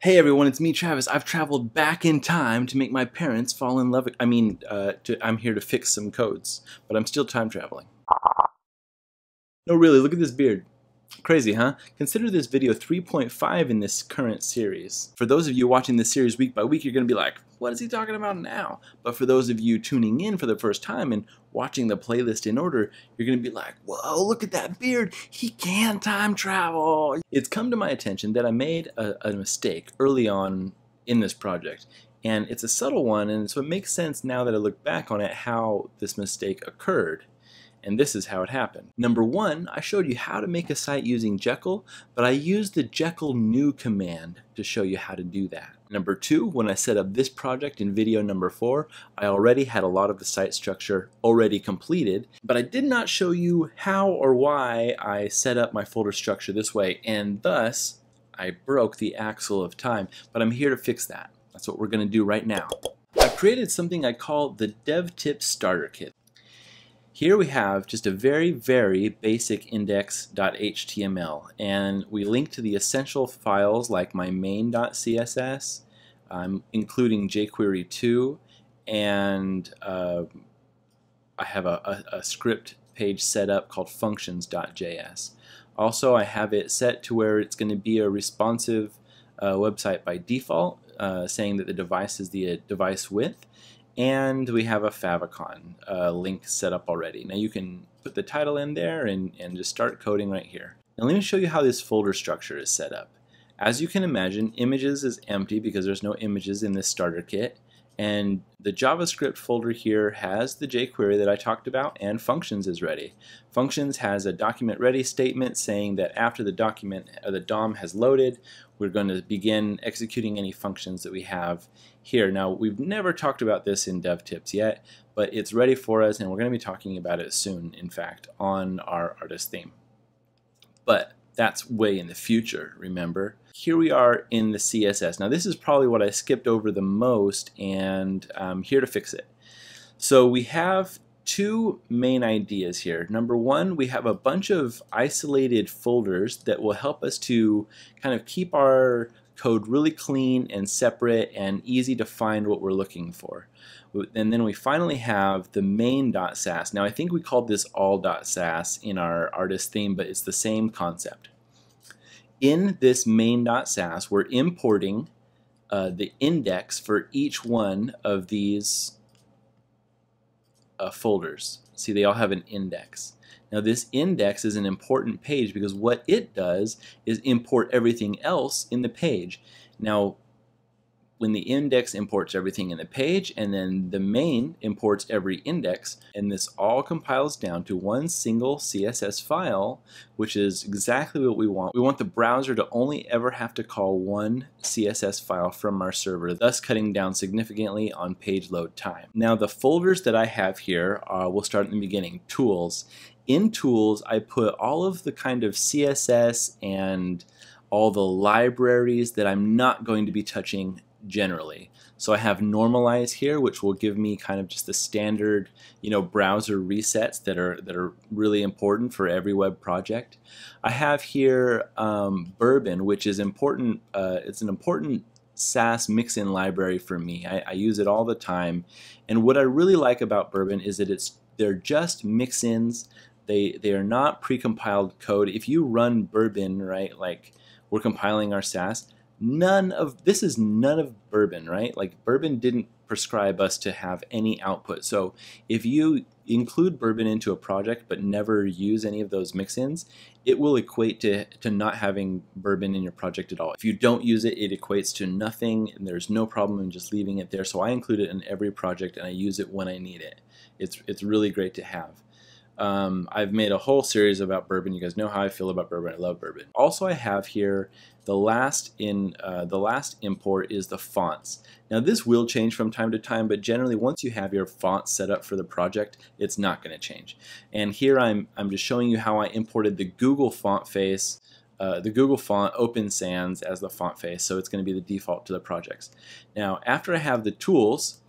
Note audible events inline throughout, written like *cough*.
Hey everyone, it's me, Travis. I've traveled back in time to make my parents fall in love. I mean, uh, to, I'm here to fix some codes, but I'm still time traveling. No, really, look at this beard. Crazy, huh? Consider this video 3.5 in this current series. For those of you watching this series week by week, you're going to be like, what is he talking about now? But for those of you tuning in for the first time and watching the playlist in order, you're going to be like, whoa, look at that beard. He can time travel. It's come to my attention that I made a, a mistake early on in this project. And it's a subtle one, and so it makes sense now that I look back on it how this mistake occurred. And this is how it happened. Number one, I showed you how to make a site using Jekyll, but I used the Jekyll new command to show you how to do that. Number two, when I set up this project in video number four, I already had a lot of the site structure already completed, but I did not show you how or why I set up my folder structure this way, and thus I broke the axle of time, but I'm here to fix that. That's what we're going to do right now. I've created something I call the DevTip Starter Kit. Here we have just a very, very basic index.html, and we link to the essential files like my main.css, I'm including jQuery 2, and uh, I have a, a, a script page set up called functions.js. Also, I have it set to where it's going to be a responsive uh, website by default, uh, saying that the device is the uh, device width, and we have a favicon uh, link set up already. Now you can put the title in there and, and just start coding right here. Now let me show you how this folder structure is set up. As you can imagine, images is empty because there's no images in this starter kit. And the JavaScript folder here has the jQuery that I talked about and functions is ready. Functions has a document ready statement saying that after the document uh, the DOM has loaded, we're going to begin executing any functions that we have here. Now, we've never talked about this in dev tips yet, but it's ready for us and we're going to be talking about it soon, in fact, on our artist theme. But that's way in the future, remember? here we are in the CSS. Now this is probably what I skipped over the most and I'm here to fix it. So we have two main ideas here. Number one, we have a bunch of isolated folders that will help us to kind of keep our code really clean and separate and easy to find what we're looking for. And then we finally have the main.sass. Now I think we called this all.sass in our artist theme, but it's the same concept in this main.sass, we're importing uh, the index for each one of these uh, folders. See, they all have an index. Now this index is an important page because what it does is import everything else in the page. Now when the index imports everything in the page and then the main imports every index and this all compiles down to one single CSS file which is exactly what we want. We want the browser to only ever have to call one CSS file from our server thus cutting down significantly on page load time. Now the folders that I have here uh, will start in the beginning. Tools. In Tools I put all of the kind of CSS and all the libraries that I'm not going to be touching generally. So I have normalize here, which will give me kind of just the standard, you know, browser resets that are that are really important for every web project. I have here um, Bourbon, which is important. Uh, it's an important Sass mix-in library for me. I, I use it all the time, and what I really like about Bourbon is that it's they're just mix-ins. They they are not precompiled code. If you run Bourbon, right, like we're compiling our Sass, none of this is none of bourbon right? Like bourbon didn't prescribe us to have any output. So if you include bourbon into a project but never use any of those mix-ins it will equate to, to not having bourbon in your project at all. If you don't use it it equates to nothing and there's no problem in just leaving it there. So I include it in every project and I use it when I need it. It's, it's really great to have um, I've made a whole series about bourbon. You guys know how I feel about bourbon. I love bourbon. Also, I have here the last in uh, the last import is the fonts. Now this will change from time to time, but generally once you have your font set up for the project, it's not going to change. And here I'm I'm just showing you how I imported the Google font face. Uh, the Google font Open Sans as the font face, so it's going to be the default to the projects. Now, after I have the tools,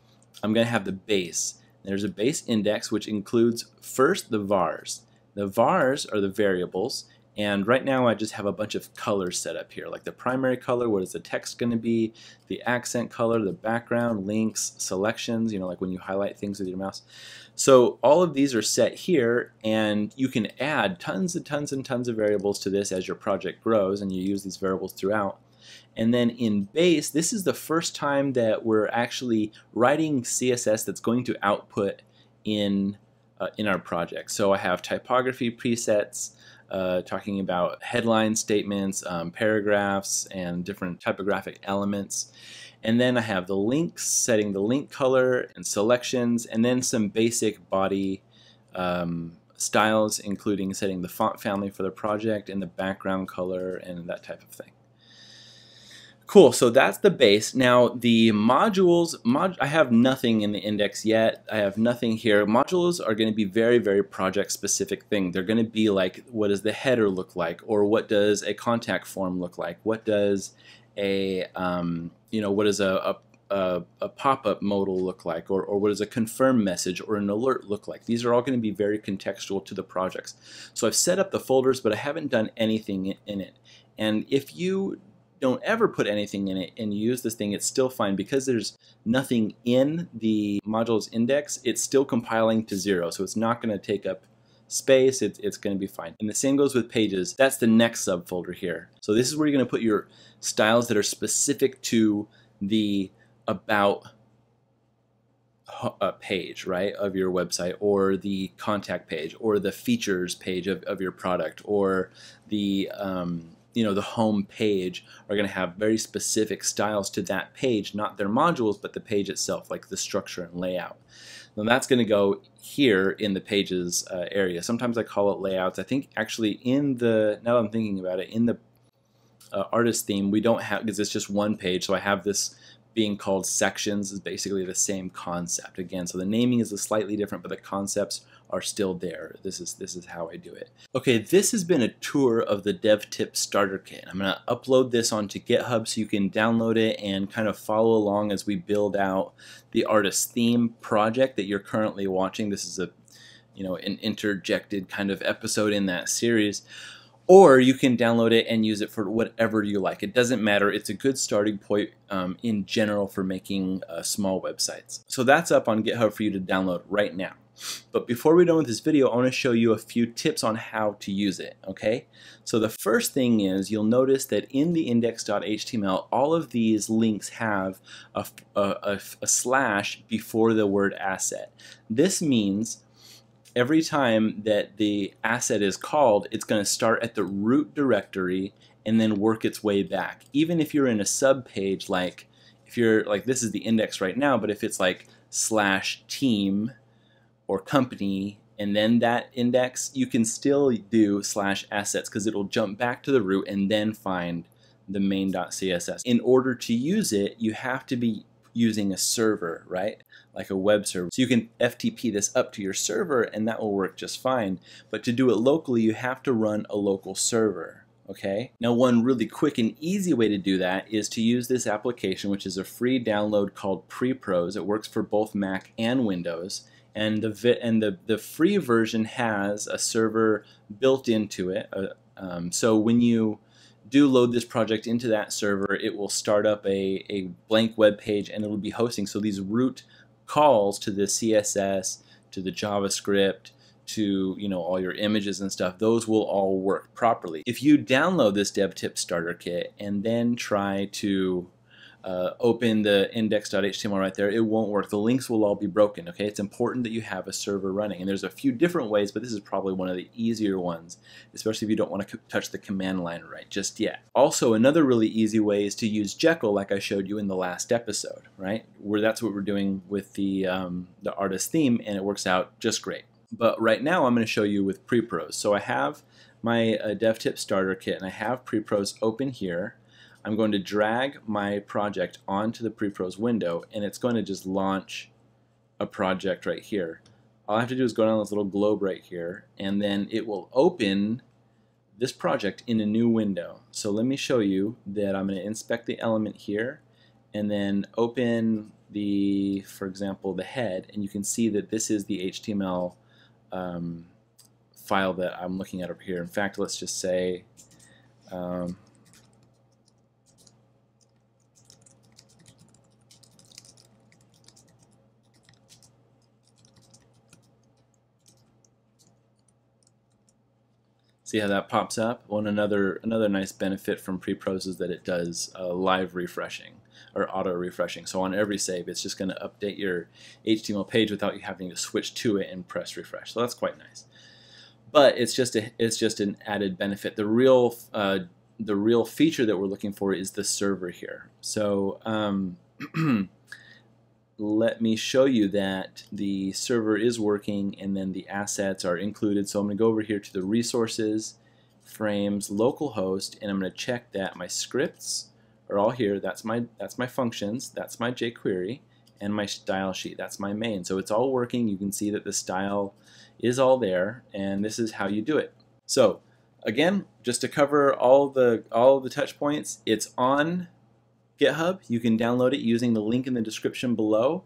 I'm going to have the base. There's a base index which includes first the vars. The vars are the variables And right now I just have a bunch of colors set up here, like the primary color, what is the text going to be, the accent color, the background, links, selections, you know, like when you highlight things with your mouse. So all of these are set here and you can add tons and tons and tons of variables to this as your project grows and you use these variables throughout. And then in base, this is the first time that we're actually writing CSS that's going to output in, uh, in our project. So I have typography presets, uh, talking about headline statements, um, paragraphs, and different typographic elements. And then I have the links, setting the link color and selections, and then some basic body um, styles, including setting the font family for the project and the background color and that type of thing. Cool, so that's the base. Now the modules, mod I have nothing in the index yet. I have nothing here. Modules are going to be very, very project specific thing. They're going to be like, what does the header look like? Or what does a contact form look like? What does a, um, you know, what does a, a a, a pop-up modal look like or, or what does a confirm message or an alert look like these are all going to be very contextual to the projects so I've set up the folders but I haven't done anything in it and if you don't ever put anything in it and use this thing, it's still fine. Because there's nothing in the modules index, it's still compiling to zero. So it's not going to take up space, it's, it's going to be fine. And the same goes with pages. That's the next subfolder here. So this is where you're going to put your styles that are specific to the about uh, page, right, of your website, or the contact page, or the features page of, of your product, or the um, you know the home page are going to have very specific styles to that page not their modules but the page itself like the structure and layout. And that's going to go here in the pages uh, area. Sometimes I call it layouts. I think actually in the now I'm thinking about it in the uh, artist theme we don't have because it's just one page so I have this being called sections is basically the same concept again so the naming is slightly different but the concepts are still there. This is this is how I do it. Okay, this has been a tour of the DevTip Starter Kit. I'm going to upload this onto GitHub so you can download it and kind of follow along as we build out the artist theme project that you're currently watching. This is a you know an interjected kind of episode in that series or you can download it and use it for whatever you like. It doesn't matter. It's a good starting point um, in general for making uh, small websites. So that's up on GitHub for you to download right now. But before we're done with this video, I want to show you a few tips on how to use it, okay? So the first thing is you'll notice that in the index.html, all of these links have a, a, a slash before the word asset. This means every time that the asset is called, it's going to start at the root directory and then work its way back. Even if you're in a sub page, like if you're like this is the index right now, but if it's like slash team or company and then that index, you can still do slash assets because it'll jump back to the root and then find the main.css. In order to use it, you have to be using a server, right? Like a web server. So you can FTP this up to your server and that will work just fine. But to do it locally, you have to run a local server okay? Now one really quick and easy way to do that is to use this application which is a free download called PrePros. It works for both Mac and Windows and the and the, the free version has a server built into it. Uh, um, so when you do load this project into that server, it will start up a, a blank web page and it will be hosting. So these root calls to the CSS, to the JavaScript, to you know all your images and stuff those will all work properly. If you download this devtip starter kit and then try to uh, open the index.html right there, it won't work. The links will all be broken, okay? It's important that you have a server running. And there's a few different ways, but this is probably one of the easier ones, especially if you don't want to touch the command line right just yet. Also, another really easy way is to use Jekyll like I showed you in the last episode, right? Where that's what we're doing with the, um, the artist theme, and it works out just great. But right now I'm going to show you with Prepros. So I have my uh, DevTip starter kit, and I have Prepros open here. I'm going to drag my project onto the Prepros window and it's going to just launch a project right here. All I have to do is go down this little globe right here and then it will open this project in a new window. So let me show you that I'm going to inspect the element here and then open the, for example, the head and you can see that this is the HTML um, file that I'm looking at over here. In fact, let's just say um, See how that pops up? One another another nice benefit from Prepros is that it does uh, live refreshing or auto refreshing. So on every save, it's just going to update your HTML page without you having to switch to it and press refresh. So that's quite nice. But it's just a it's just an added benefit. The real uh, the real feature that we're looking for is the server here. So um, *clears throat* let me show you that the server is working and then the assets are included. So I'm going to go over here to the resources, frames, localhost, and I'm going to check that my scripts are all here. That's my that's my functions. That's my jQuery and my style sheet. That's my main. So it's all working. You can see that the style is all there, and this is how you do it. So again, just to cover all the all the touch points, it's on GitHub. You can download it using the link in the description below.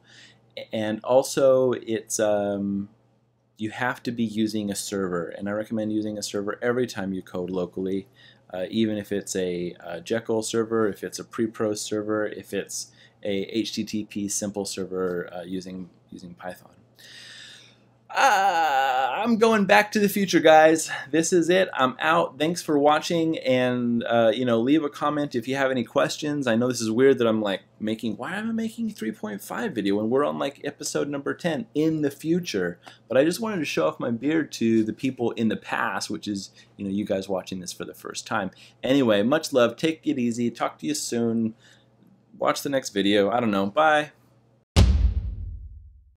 And also, it's um, you have to be using a server, and I recommend using a server every time you code locally, uh, even if it's a, a, Jekyll server, if it's a Prepros server, if it's a HTTP simple server uh, using using Python. Uh, I'm going back to the future, guys. This is it. I'm out. Thanks for watching, and uh, you know, leave a comment if you have any questions. I know this is weird that I'm like making. Why am I making 3.5 video when we're on like episode number 10 in the future? But I just wanted to show off my beard to the people in the past, which is you know you guys watching this for the first time. Anyway, much love. Take it easy. Talk to you soon. Watch the next video. I don't know. Bye.